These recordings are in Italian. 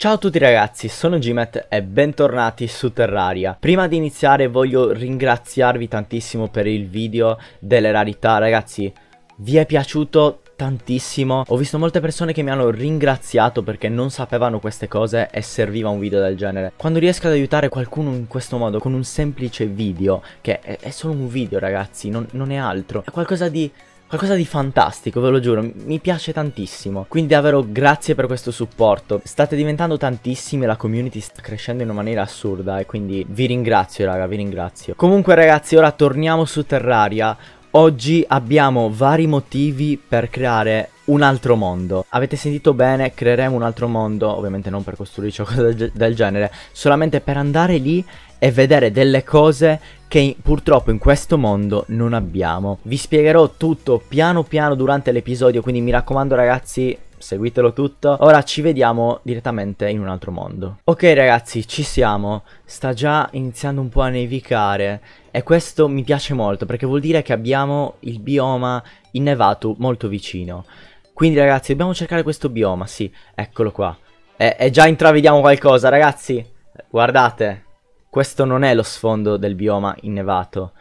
Ciao a tutti ragazzi, sono Gmet e bentornati su Terraria. Prima di iniziare voglio ringraziarvi tantissimo per il video delle rarità, ragazzi. Vi è piaciuto tantissimo. Ho visto molte persone che mi hanno ringraziato perché non sapevano queste cose e serviva un video del genere. Quando riesco ad aiutare qualcuno in questo modo con un semplice video, che è, è solo un video ragazzi, non, non è altro, è qualcosa di Qualcosa di fantastico, ve lo giuro, mi piace tantissimo. Quindi davvero grazie per questo supporto. State diventando tantissimi, la community sta crescendo in una maniera assurda e quindi vi ringrazio raga, vi ringrazio. Comunque ragazzi, ora torniamo su Terraria. Oggi abbiamo vari motivi per creare un altro mondo. Avete sentito bene, creeremo un altro mondo, ovviamente non per costruire qualcosa del, del genere, solamente per andare lì e vedere delle cose che purtroppo in questo mondo non abbiamo. Vi spiegherò tutto piano piano durante l'episodio, quindi mi raccomando ragazzi seguitelo tutto. Ora ci vediamo direttamente in un altro mondo. Ok ragazzi, ci siamo. Sta già iniziando un po' a nevicare e questo mi piace molto perché vuol dire che abbiamo il bioma innevato molto vicino. Quindi ragazzi, dobbiamo cercare questo bioma, sì, eccolo qua. E, e già intravediamo qualcosa, ragazzi. Guardate, questo non è lo sfondo del bioma innevato,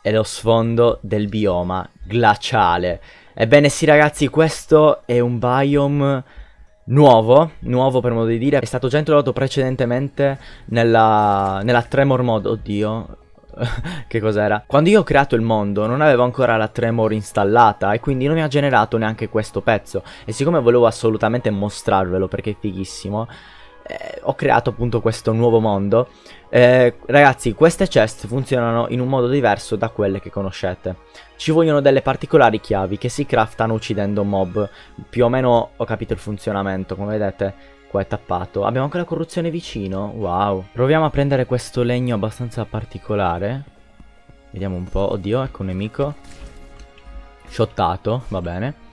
è lo sfondo del bioma glaciale. Ebbene sì ragazzi, questo è un biome nuovo, nuovo per modo di dire, è stato già introdotto precedentemente nella, nella Tremor mod, oddio, che cos'era? Quando io ho creato il mondo non avevo ancora la Tremor installata e quindi non mi ha generato neanche questo pezzo e siccome volevo assolutamente mostrarvelo perché è fighissimo eh, ho creato appunto questo nuovo mondo. Eh, ragazzi, queste chest funzionano in un modo diverso da quelle che conoscete. Ci vogliono delle particolari chiavi che si craftano uccidendo mob. Più o meno ho capito il funzionamento, come vedete qua è tappato. Abbiamo anche la corruzione vicino, wow. Proviamo a prendere questo legno abbastanza particolare. Vediamo un po', oddio, ecco un nemico. Shottato, va bene.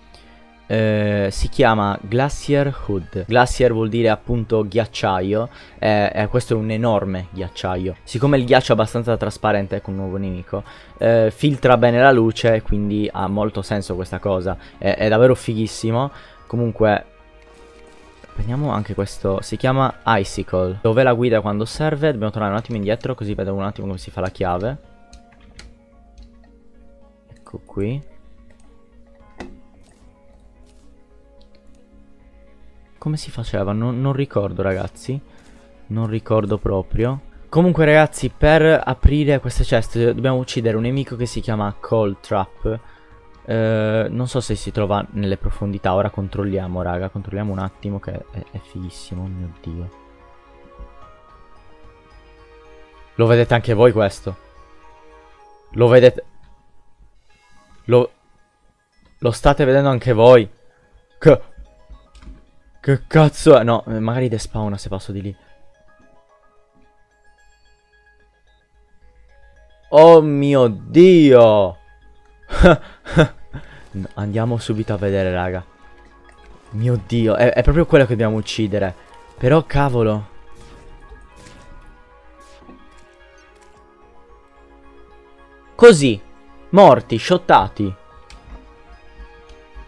Eh, si chiama Glacier Hood. Glacier vuol dire appunto ghiacciaio. Eh, eh, questo è un enorme ghiacciaio. Siccome il ghiaccio è abbastanza trasparente, ecco un nuovo nemico, eh, filtra bene la luce, quindi ha molto senso questa cosa. È, è davvero fighissimo. Comunque, prendiamo anche questo. Si chiama Icicle. Dov'è la guida quando serve? Dobbiamo tornare un attimo indietro, così vedo un attimo come si fa la chiave. Ecco qui. Come si faceva? Non, non ricordo ragazzi. Non ricordo proprio. Comunque ragazzi per aprire queste ceste dobbiamo uccidere un nemico che si chiama Cold Trap eh, Non so se si trova nelle profondità. Ora controlliamo raga. Controlliamo un attimo che è, è fighissimo Mio dio. Lo vedete anche voi questo? Lo vedete? Lo Lo state vedendo anche voi? Che che cazzo è? No, eh, magari despawna se passo di lì. Oh mio dio! Andiamo subito a vedere, raga. Mio dio, è, è proprio quello che dobbiamo uccidere. Però, cavolo. Così. Morti, shottati.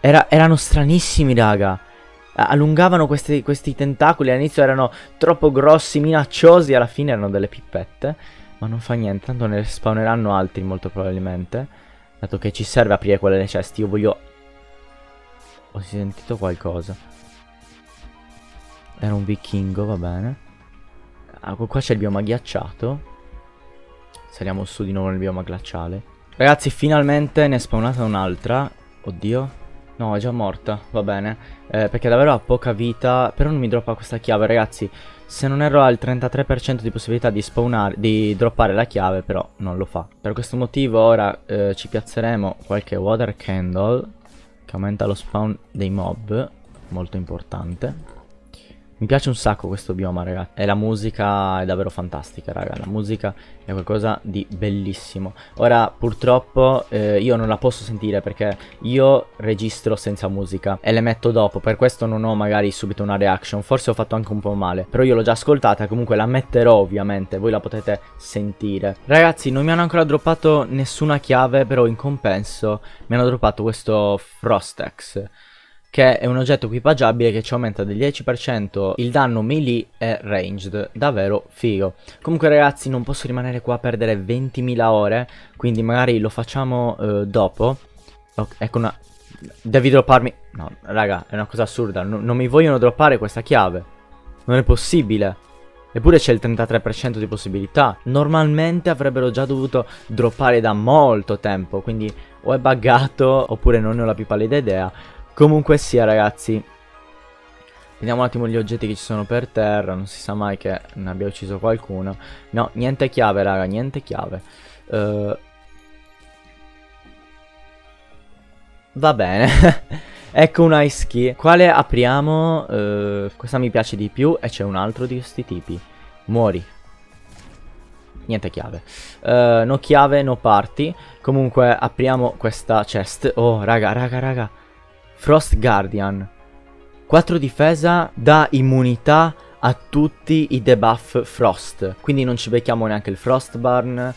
Era, erano stranissimi, raga allungavano questi, questi tentacoli, all'inizio erano troppo grossi, minacciosi, alla fine erano delle pippette. Ma non fa niente, tanto ne spawneranno altri molto probabilmente. Dato che ci serve aprire quelle ceste, io voglio... Ho sentito qualcosa. Era un vichingo, va bene. Ah, qua c'è il bioma ghiacciato. Saliamo su di nuovo nel bioma glaciale. Ragazzi, finalmente ne è spawnata un'altra. Oddio. No, è già morta, va bene. Eh, perché davvero ha poca vita. Però non mi droppa questa chiave, ragazzi. Se non erro ha il 33% di possibilità di spawnare, di droppare la chiave, però non lo fa. Per questo motivo ora eh, ci piazzeremo qualche water candle. Che aumenta lo spawn dei mob. Molto importante. Mi piace un sacco questo bioma, ragazzi. E la musica è davvero fantastica, raga. La musica è qualcosa di bellissimo. Ora, purtroppo, eh, io non la posso sentire perché io registro senza musica e le metto dopo. Per questo non ho magari subito una reaction. Forse ho fatto anche un po' male. Però io l'ho già ascoltata. Comunque la metterò, ovviamente. Voi la potete sentire. Ragazzi, non mi hanno ancora droppato nessuna chiave. Però in compenso mi hanno droppato questo Frostex che è un oggetto equipaggiabile che ci aumenta del 10% il danno melee e ranged, davvero figo. Comunque ragazzi non posso rimanere qua a perdere 20.000 ore, quindi magari lo facciamo uh, dopo. Okay, ecco una... Devi dropparmi... No, raga, è una cosa assurda, no, non mi vogliono droppare questa chiave. Non è possibile. Eppure c'è il 33% di possibilità. Normalmente avrebbero già dovuto droppare da molto tempo, quindi o è buggato oppure non ne ho la più pallida idea. Comunque sia ragazzi. Vediamo un attimo gli oggetti che ci sono per terra. Non si sa mai che ne abbia ucciso qualcuno. No, niente chiave raga, niente chiave. Uh, Va bene. Ecco un ice key. Quale apriamo? Uh, questa mi piace di più E c'è un altro di questi tipi. Muori. Niente chiave. Uh, No chiave, no party. Comunque apriamo questa chest. Oh raga, raga, raga Frost Guardian. 4 difesa dà immunità a tutti i debuff Frost. Quindi non ci becchiamo neanche il Frostburn.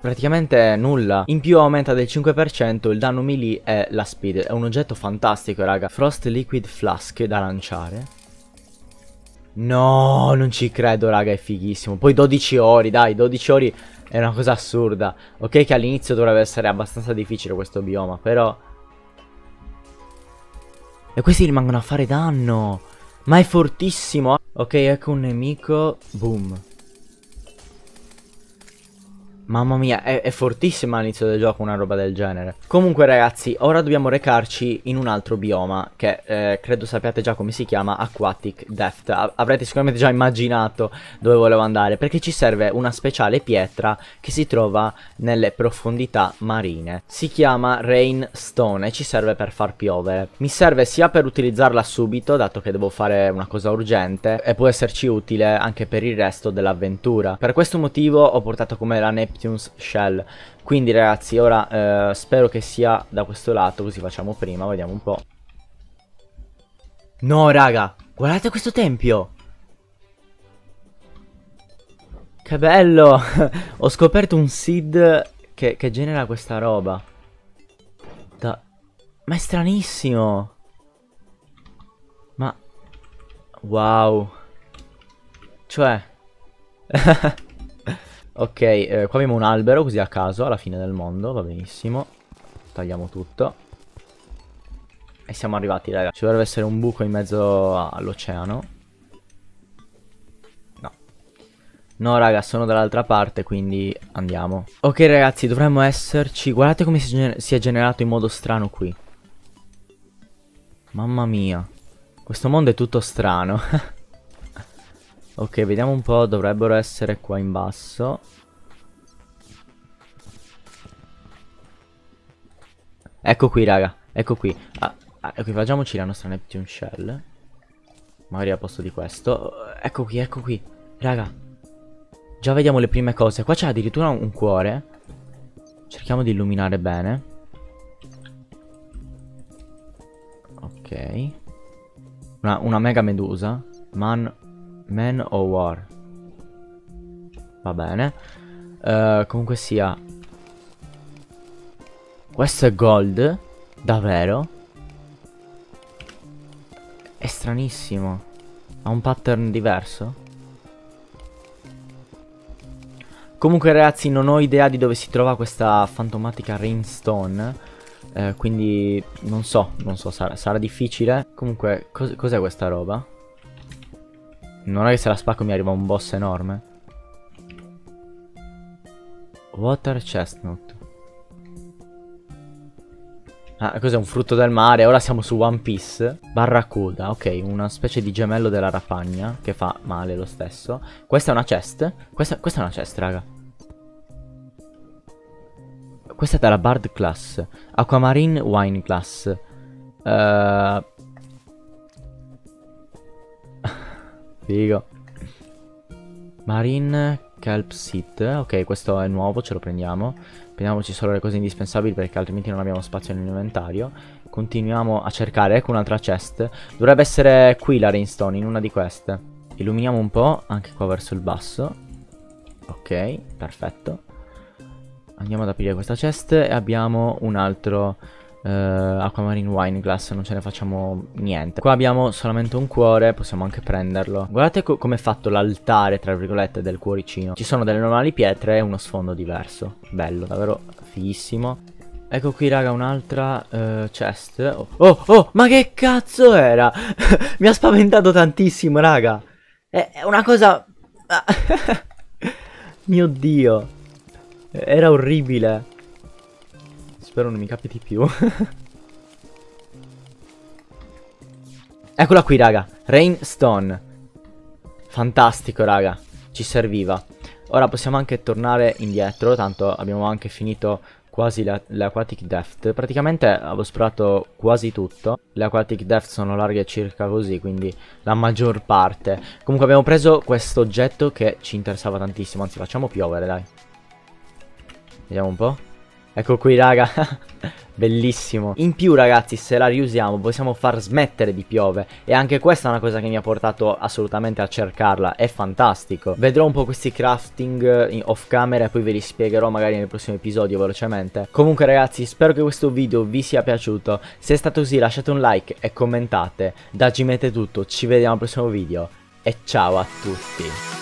Praticamente nulla. In più aumenta del 5% il danno melee e la speed. È un oggetto fantastico raga. Frost Liquid Flask da lanciare. No, non ci credo raga, è fighissimo. Poi 12 ori, dai, 12 ori è una cosa assurda. Ok che all'inizio dovrebbe essere abbastanza difficile questo bioma Però e questi rimangono a fare danno. Ma è fortissimo. Ok, ecco un nemico. Boom. Mamma mia, è, è fortissima all'inizio del gioco una roba del genere. Comunque ragazzi, ora dobbiamo recarci in un altro bioma, che eh, credo sappiate già come si chiama, Aquatic Depth. Avrete sicuramente già immaginato dove volevo andare, perché ci serve una speciale pietra che si trova nelle profondità marine. Si chiama Rainstone e ci serve per far piovere. Mi serve sia per utilizzarla subito, dato che devo fare una cosa urgente, e può esserci utile anche per il resto dell'avventura. Per questo motivo ho portato come la Neptune Neptune's Shell. Quindi ragazzi ora eh, spero che sia da questo lato Così facciamo prima, vediamo un po' No raga, guardate questo tempio! Che bello! Ho scoperto un seed che, che genera questa roba. Da... Ma è stranissimo! Ma Wow! Cioè Ok, eh, qua abbiamo un albero così a caso alla fine del mondo, va benissimo. Tagliamo tutto. E siamo arrivati, raga. Ci dovrebbe essere un buco in mezzo all'oceano. No. No, raga, sono dall'altra parte, quindi andiamo. Ok, ragazzi, dovremmo esserci. Guardate come si, gener si è generato in modo strano qui. Mamma mia. Questo mondo è tutto strano. Ok, vediamo un po', dovrebbero essere qua in basso. Ecco qui, raga, ecco qui. Ah, ah, equipaggiamoci la nostra Neptune Shell. Magari a posto di questo. Ecco qui, ecco qui. Raga, già vediamo le prime cose. Qua c'è addirittura un cuore. Cerchiamo di illuminare bene. Ok. Una, una mega medusa. Man Man o War. Va bene. Uh, Comunque sia. Questo è gold Davvero? È stranissimo. Ha un pattern diverso. Comunque ragazzi non ho idea di dove si trova questa fantomatica Rainstone. Eh, Quindi non so, non so, sarà, sarà difficile. Comunque cos cos'è questa roba? Non è che se la spacco mi arriva un boss enorme. Water chestnut. Ah, cos'è un frutto del mare? Ora siamo su One Piece. Barracuda, ok, una specie di gemello della rapagna che fa male lo stesso. Questa è una chest. Questa, questa è una chest, raga. Questa è della Bard class. Aquamarine Wine class. Uh, Figo. Marine Kelp Seat. Ok, questo è nuovo, ce lo prendiamo. Prendiamoci solo le cose indispensabili perché altrimenti non abbiamo spazio nell'inventario. Continuiamo a cercare. Ecco un'altra chest. Dovrebbe essere qui la Rainstone, in una di queste. Illuminiamo un po', anche qua verso il basso. Ok, perfetto. Andiamo ad aprire questa chest e abbiamo un altro uh, Aquamarine Wine Glass non ce ne facciamo niente. Qua abbiamo solamente un cuore Possiamo anche prenderlo. Guardate co come è fatto l'altare tra virgolette del cuoricino. Ci sono delle normali pietre e uno sfondo diverso. Bello davvero fighissimo. Ecco qui raga un'altra uh, chest. Oh, oh, oh, ma che cazzo era? Mi ha spaventato tantissimo raga. È, è una cosa Mio dio. Era orribile Spero non mi capiti più. Eccola qui raga. Rainstone. Fantastico raga. Ci serviva. Ora possiamo anche tornare indietro Tanto abbiamo anche finito quasi le, Aquatic Depth. Praticamente avevo esplorato quasi tutto. Le Aquatic Depth sono larghe circa così Quindi la maggior parte. Comunque abbiamo preso questo oggetto che ci interessava tantissimo. Anzi facciamo piovere dai. Vediamo un po' Ecco qui raga. Bellissimo. In più ragazzi se la riusiamo possiamo far smettere di piove. E anche questa è una cosa che mi ha portato assolutamente a cercarla. È fantastico. Vedrò un po' questi crafting off camera E poi ve li spiegherò magari nel prossimo episodio velocemente. Comunque ragazzi spero che questo video vi sia piaciuto. Se è stato così lasciate un like e commentate. Da Gimete tutto. Ci vediamo al prossimo video. E ciao a tutti